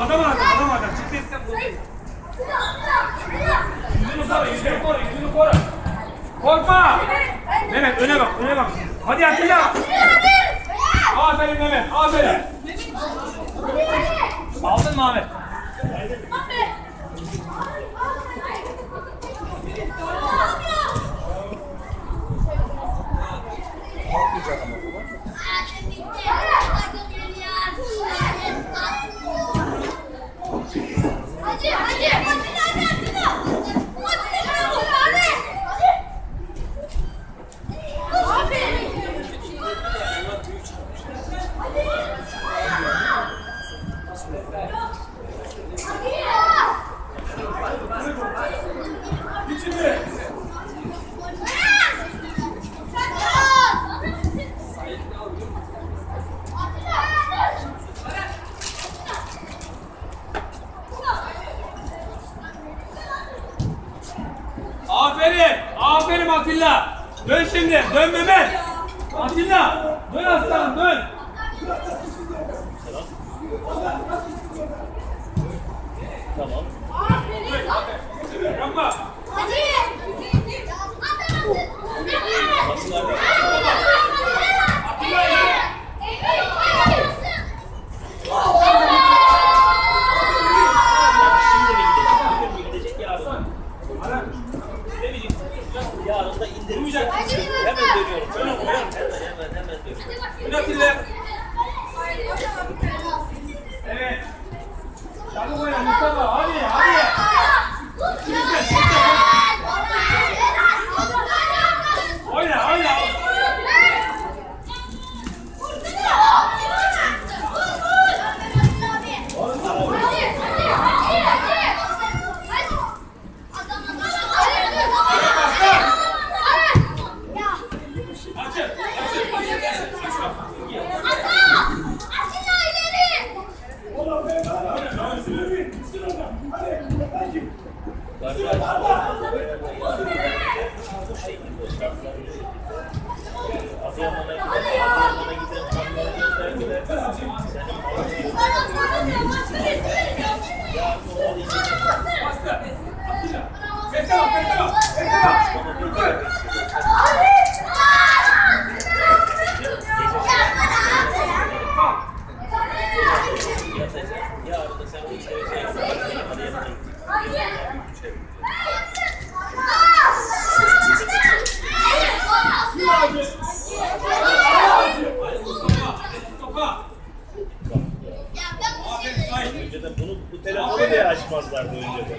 Adam alacak adam alacak. Ciddi etsen bu. Yüzünü koru yüzünü koru yüzünü koru. Korkma. Mehmet öne bak öne bak. Hadi Atilla. Aferin Mehmet aferin. Aldın mı Ahmet? Hadi hadi Aferin. Aferin Atilla. Dön şimdi. Dön Mehmet. Atilla. Dön aslanım dön. Tamam. Yapma. Şimdi Yarın da indirmeyecek. Hemen dönüyorum. Hemen hemen hemen hemen dönüyorum. Dön Atilla. Bekle bak bekle bak. Önceden bunu bu telefonu bile açmazlardı önceden.